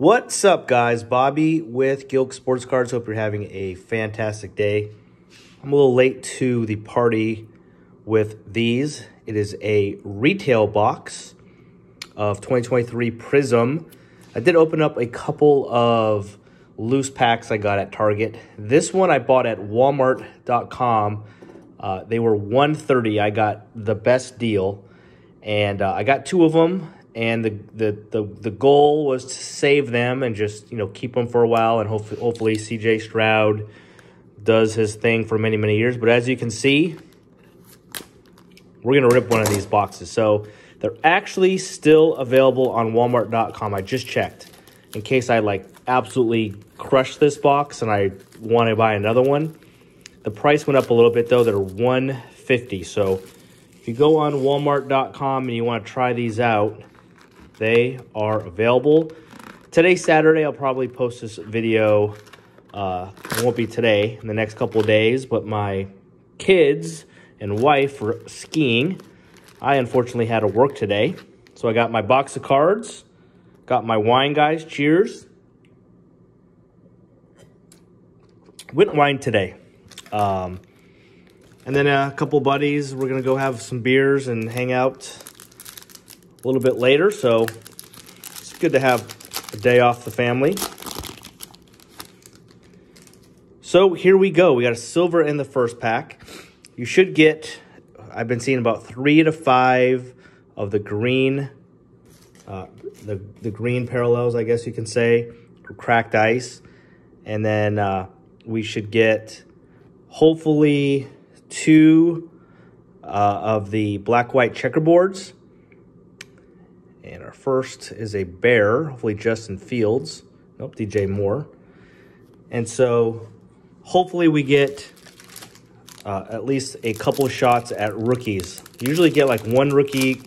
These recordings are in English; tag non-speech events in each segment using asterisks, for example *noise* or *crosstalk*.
What's up, guys? Bobby with Gilk Sports Cards. Hope you're having a fantastic day. I'm a little late to the party with these. It is a retail box of 2023 Prizm. I did open up a couple of loose packs I got at Target. This one I bought at Walmart.com. Uh, they were 130. I got the best deal, and uh, I got two of them. And the, the the the goal was to save them and just you know keep them for a while, and hopefully hopefully C.J. Stroud does his thing for many many years. But as you can see, we're gonna rip one of these boxes. So they're actually still available on Walmart.com. I just checked in case I like absolutely crush this box and I want to buy another one. The price went up a little bit though. They're 150. So if you go on walmart.com and you want to try these out, they are available. Today, Saturday, I'll probably post this video. Uh, it won't be today, in the next couple days, but my kids and wife were skiing. I unfortunately had to work today. So I got my box of cards, got my wine, guys. Cheers. Went wine today. Um, and then a couple buddies, we're going to go have some beers and hang out a little bit later. So it's good to have a day off the family. So here we go. We got a silver in the first pack. You should get, I've been seeing about three to five of the green, uh, the, the green parallels, I guess you can say, cracked ice. And then uh, we should get hopefully two uh, of the black-white checkerboards. And our first is a bear, hopefully Justin Fields. Nope, DJ Moore. And so hopefully we get uh, at least a couple shots at rookies. Usually get like one rookie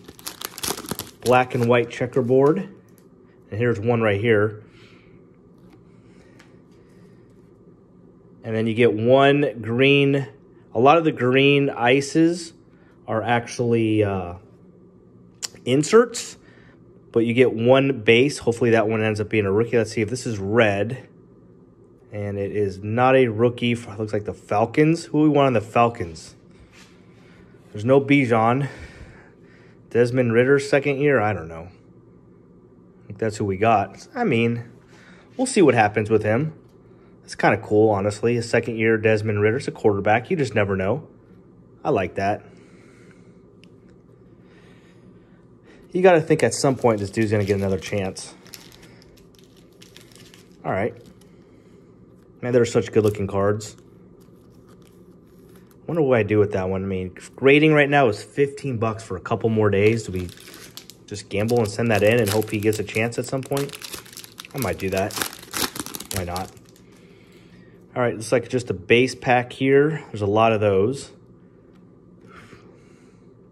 black and white checkerboard. And here's one right here. And then you get one green. A lot of the green ices are actually uh, inserts, but you get one base. Hopefully that one ends up being a rookie. Let's see if this is red. And it is not a rookie. For, looks like the Falcons. Who we want on the Falcons? There's no Bijan. Desmond Ridder's second year? I don't know. I think that's who we got. I mean, we'll see what happens with him. It's kind of cool, honestly. A second year Desmond Ridder's a quarterback. You just never know. I like that. You got to think at some point this dude's going to get another chance. All right. Man, they're such good-looking cards. I wonder what I do with that one. I mean, grading right now is 15 bucks for a couple more days. Do we just gamble and send that in and hope he gets a chance at some point? I might do that. Why not? All right, looks like just a base pack here. There's a lot of those.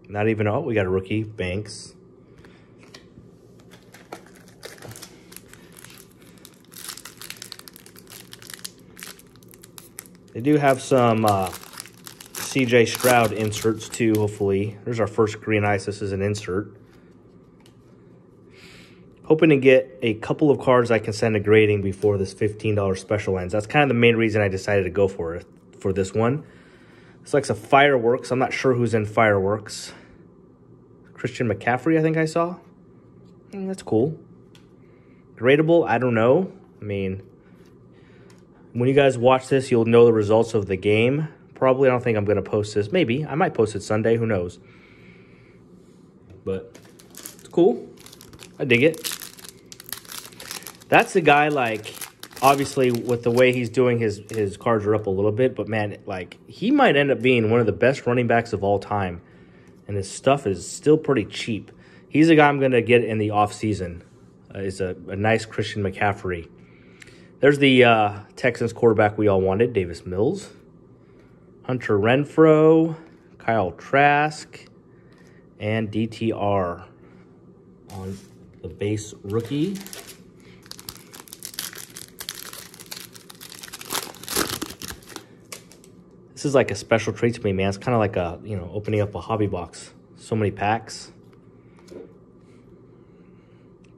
Not even, oh, we got a rookie, Banks. They do have some uh, CJ Stroud inserts too, hopefully. There's our first green ice. This is an insert. Hoping to get a couple of cards I can send a grading before this $15 special ends. That's kind of the main reason I decided to go for it, for this one. It's like a fireworks. I'm not sure who's in fireworks. Christian McCaffrey, I think I saw. Mm, that's cool. Gradable, I don't know. I mean, when you guys watch this, you'll know the results of the game. Probably, I don't think I'm going to post this. Maybe. I might post it Sunday. Who knows? But it's cool. I dig it. That's the guy, like, obviously, with the way he's doing, his, his cards are up a little bit. But, man, like, he might end up being one of the best running backs of all time. And his stuff is still pretty cheap. He's a guy I'm going to get in the offseason. Uh, is a, a nice Christian McCaffrey. There's the uh, Texans quarterback we all wanted, Davis Mills. Hunter Renfrow, Kyle Trask, and DTR on the base rookie. This is like a special treat to me, man. It's kind of like a, you know, opening up a hobby box. So many packs.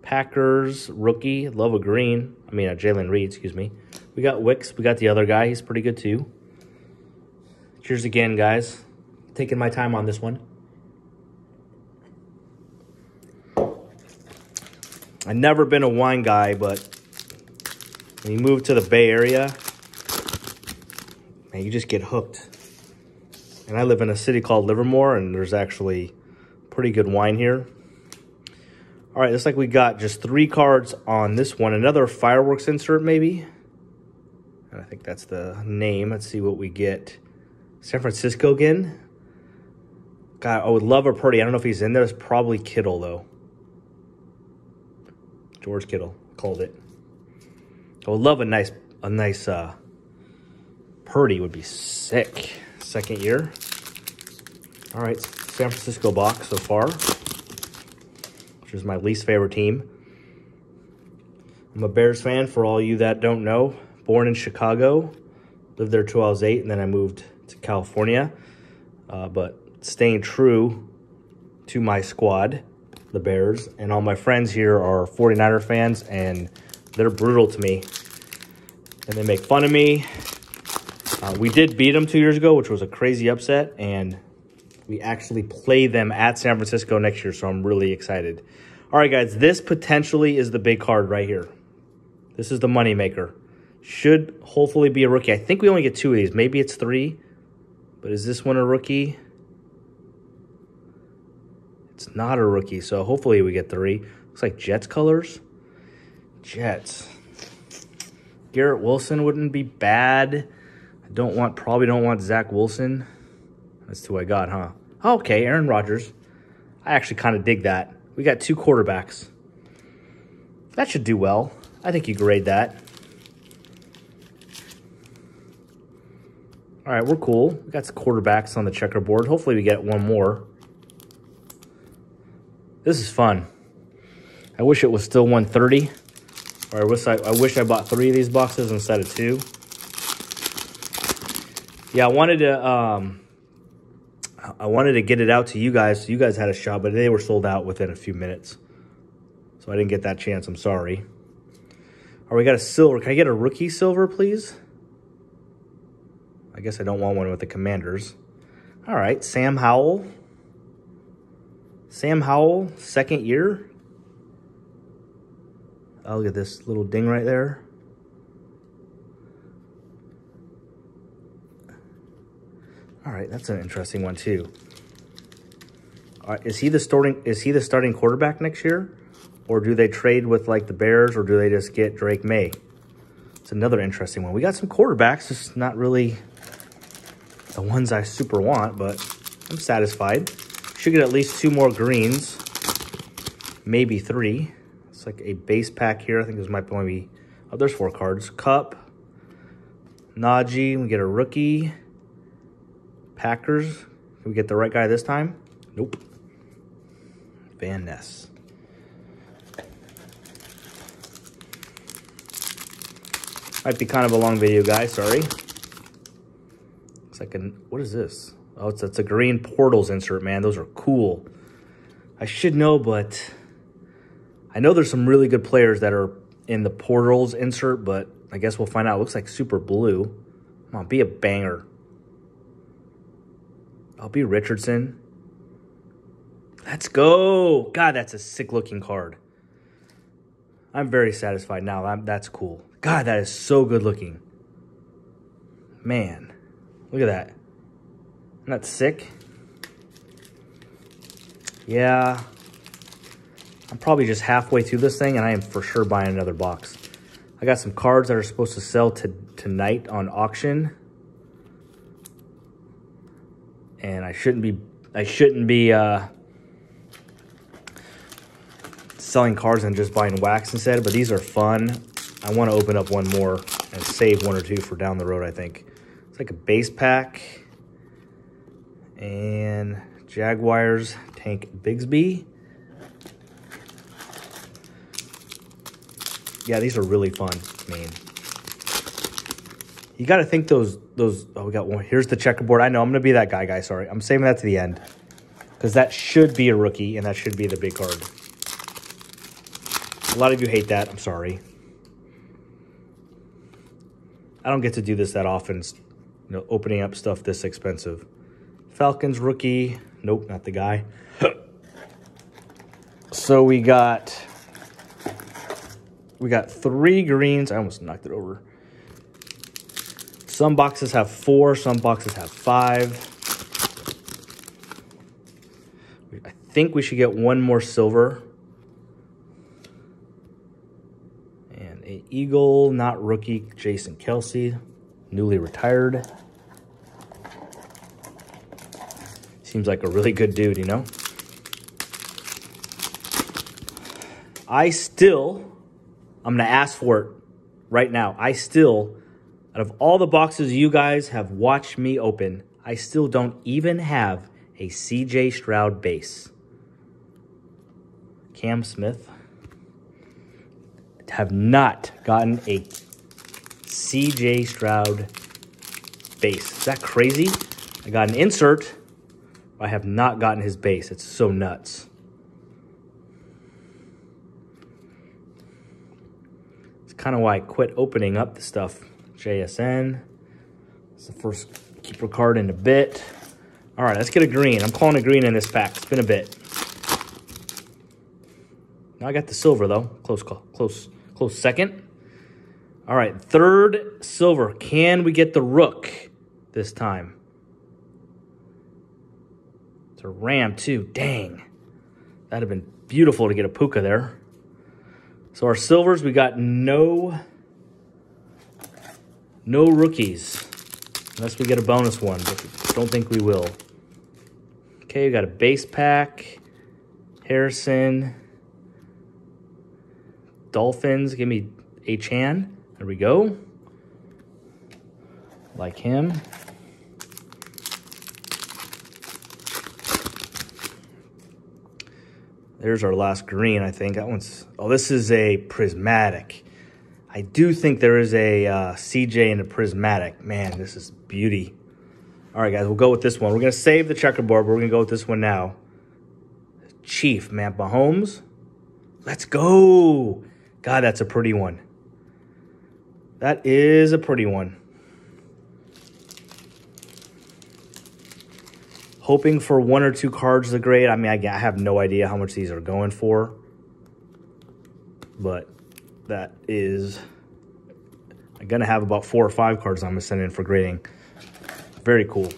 Packers rookie, love a green. I mean, uh, Jalen Reed, excuse me. We got Wicks. We got the other guy. He's pretty good too. Cheers again, guys. Taking my time on this one. I've never been a wine guy, but when you move to the Bay Area, man, you just get hooked. And I live in a city called Livermore, and there's actually pretty good wine here. All right, looks like we got just three cards on this one. Another fireworks insert, maybe. And I think that's the name. Let's see what we get. San Francisco again. God, I would love a Purdy. I don't know if he's in there. It's probably Kittle, though. George Kittle called it. I would love a nice, a nice uh, Purdy would be sick. Second year. All right, San Francisco box so far, is my least favorite team. I'm a Bears fan for all you that don't know. Born in Chicago, lived there till I was eight, and then I moved to California. Uh, but staying true to my squad the Bears. And all my friends here are 49er fans, and they're brutal to me. And they make fun of me. Uh, we did beat them two years ago, which was a crazy upset, and we actually play them at San Francisco next year, so I'm really excited. All right, guys, this potentially is the big card right here. This is the moneymaker. Should hopefully be a rookie. I think we only get two of these. Maybe it's three, but is this one a rookie? It's not a rookie, so hopefully we get three. Looks like Jets colors. Jets. Garrett Wilson wouldn't be bad. I don't want, probably don't want Zach Wilson. That's who I got, huh? Okay, Aaron Rodgers. I actually kind of dig that. We got two quarterbacks. That should do well. I think you grade that. All right, we're cool. We got some quarterbacks on the checkerboard. Hopefully we get one more. This is fun. I wish it was still 130. Or I wish I, I wish I bought three of these boxes instead of two. Yeah, I wanted to um, I wanted to get it out to you guys you guys had a shot, but they were sold out within a few minutes. So I didn't get that chance. I'm sorry. All right, we got a silver. Can I get a rookie silver, please? I guess I don't want one with the commanders. All right, Sam Howell. Sam Howell, second year. Oh, look at this little ding right there. All right, that's an interesting one too. Is he the starting? Is he the starting quarterback next year, or do they trade with like the Bears, or do they just get Drake Maye? It's another interesting one. We got some quarterbacks, just not really the ones I super want, but I'm satisfied. Should get at least two more greens, maybe three. It's like a base pack here. I think this might only be, oh, there's four cards. Kupp, Najee, we get a rookie. Packers, can we get the right guy this time? Nope. Van Ness. Might be kind of a long video, guys. Sorry. It's like an, what is this? Oh, it's, it's a green portals insert, man. Those are cool. I should know, but I know there's some really good players that are in the portals insert, but I guess we'll find out. It looks like super blue. Come on, be a banger. I'll be Richardson. Let's go. God, that's a sick looking card. I'm very satisfied now. I'm, that's cool. God, that is so good looking. Man, look at that. Isn't that sick? Yeah. I'm probably just halfway through this thing, and I am for sure buying another box. I got some cards that are supposed to sell to, tonight on auction. And I shouldn't be I shouldn't be uh, selling cars and just buying wax instead, but these are fun. I want to open up one more and save one or two for down the road, I think. It's like a base pack and Jaguars Tank Bigsby. Yeah, these are really fun. I mean, you got to think those those. Oh, we got one. Here's the checkerboard. I know I'm gonna be that guy, guy. Sorry, I'm saving that to the end because that should be a rookie and that should be the big card. A lot of you hate that. I'm sorry. I don't get to do this that often, you know, opening up stuff this expensive. Falcons rookie. Nope, not the guy. *clears throat* so we got we got three greens. I almost knocked it over. Some boxes have four, some boxes have five. I think we should get one more silver. And a Eagle, not rookie, Jason Kelce, newly retired. Seems like a really good dude, you know? I still, I'm going to ask for it right now. I still out of all the boxes you guys have watched me open, I still don't even have a CJ Stroud base. Cam Smith. Have not gotten a CJ Stroud base. Is that crazy? I got an insert. I have not gotten his base. It's so nuts. It's kind of why I quit opening up the stuff JSN. It's the first keeper card in a bit. All right, let's get a green. I'm calling a green in this pack. It's been a bit. Now I got the silver, though. Close call. Close, close second. All right, third silver. Can we get the rook this time? It's a ram, too. Dang. That'd have been beautiful to get a puka there. So our silvers, we got no no rookies. Unless we get a bonus one, but don't think we will. Okay, we got a base pack. Harrison. Dolphins, give me Achane. There we go. Like him. There's our last green, I think. That one's... Oh, this is a prismatic. I do think there is a uh, CJ and a prismatic. Man, this is beauty. All right, guys, we'll go with this one. We're going to save the checkerboard, but we're going to go with this one now. Chief, man, Mahomes. Let's go. God, that's a pretty one. That is a pretty one. Hoping for one or two cards the grade. I mean, I have no idea how much these are going for. But that is I'm gonna have about four or five cards I'm gonna send in for grading. Very cool.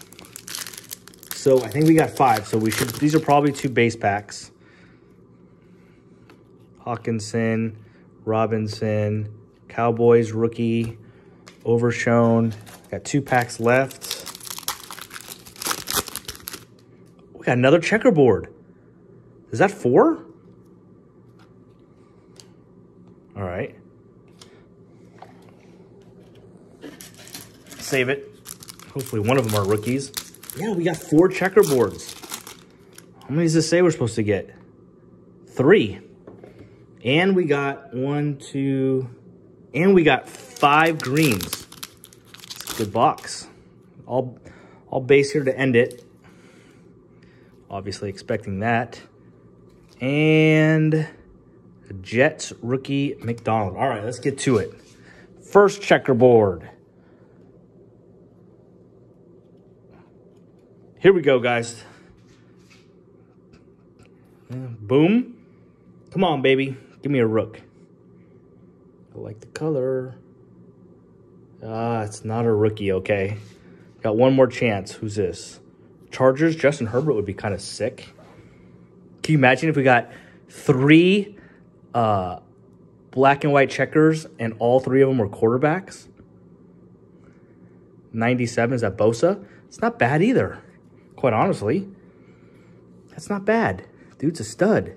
So I think we got five. So we should. These are probably two base packs. Hockenson, Robinson, Cowboys rookie, Overshown. Got two packs left. We got another checkerboard. Is that four? All right. Save it. Hopefully one of them are rookies. Yeah, we got four checkerboards. How many does this say we're supposed to get? Three. And we got one, two, and we got five greens. It's a good box. All, all base here to end it. Obviously expecting that. And Jets rookie McDonald. All right, let's get to it. First checkerboard. Here we go, guys. Boom. Come on, baby. Give me a rook. I like the color. Ah, it's not a rookie, okay. Got one more chance. Who's this? Chargers, Justin Herbert would be kind of sick. Can you imagine if we got three uh, black and white checkers, and all three of them were quarterbacks. 97 is that Bosa? It's not bad either, quite honestly. That's not bad. Dude's a stud.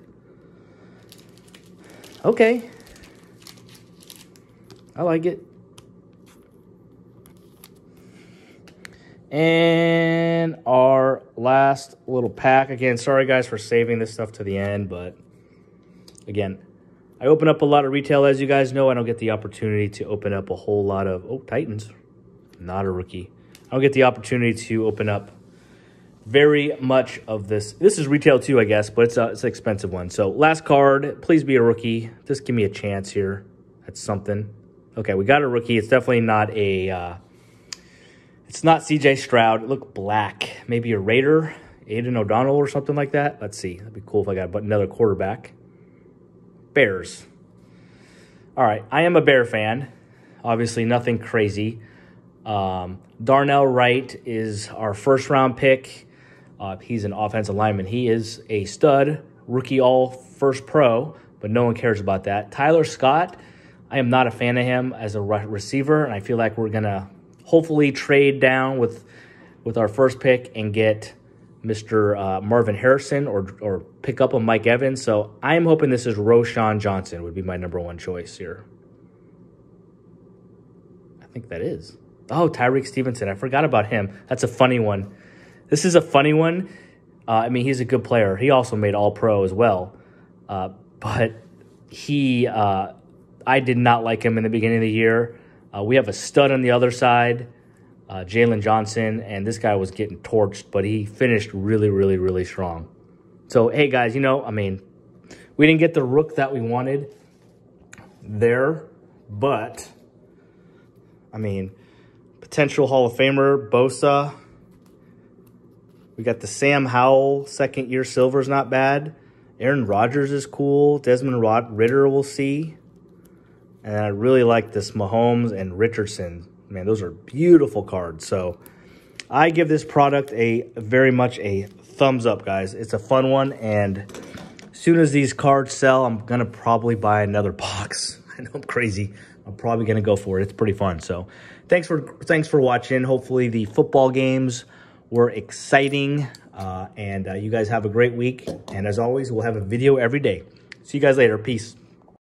Okay. I like it. And our last little pack. Again, sorry guys for saving this stuff to the end, but again, I open up a lot of retail, as you guys know. I don't get the opportunity to open up a whole lot of... Oh, Titans. Not a rookie. I don't get the opportunity to open up very much of this. This is retail too, I guess, but it's, a, it's an expensive one. So last card, please be a rookie. Just give me a chance here. That's something. Okay, we got a rookie. It's definitely not a... Uh, it's not C.J. Stroud. Look black. Maybe a Raider, Aidan O'Connell or something like that. Let's see. That'd be cool if I got another quarterback. Bears. All right, I am a Bear fan. Obviously, nothing crazy. Um, Darnell Wright is our first round pick. Uh, he's an offensive lineman. He is a stud, rookie all first pro, but no one cares about that. Tyler Scott, I am not a fan of him as a receiver, and I feel like we're going to hopefully trade down with with our first pick and get Mr. Uh, Marvin Harrison or or pick up a Mike Evans. So I'm hoping this is Roschon Johnson would be my number one choice here. I think that is. Oh, Tyrique Stevenson. I forgot about him. That's a funny one. This is a funny one. Uh, I mean, he's a good player. He also made All Pro as well. Uh, but he, uh, I did not like him in the beginning of the year. Uh, we have a stud on the other side uh, Jaylon Johnson, and this guy was getting torched, but he finished really, really, really strong. So, hey, guys, you know, I mean, we didn't get the rook that we wanted there, but, I mean, potential Hall of Famer, Bosa. We got the Sam Howell second year silver is not bad. Aaron Rodgers is cool. Desmond Ridder we'll see. And I really like this Mahomes and Richardson Man, those are beautiful cards. So I give this product a very much a thumbs up, guys. It's a fun one, and soon as these cards sell, I'm gonna probably buy another *laughs* box. I know I'm crazy. I'm probably gonna go for it. It's pretty fun. So thanks for thanks for watching. Hopefully the football games were exciting, uh, and uh, you guys have a great week. And as always, we'll have a video every day. See you guys later. Peace.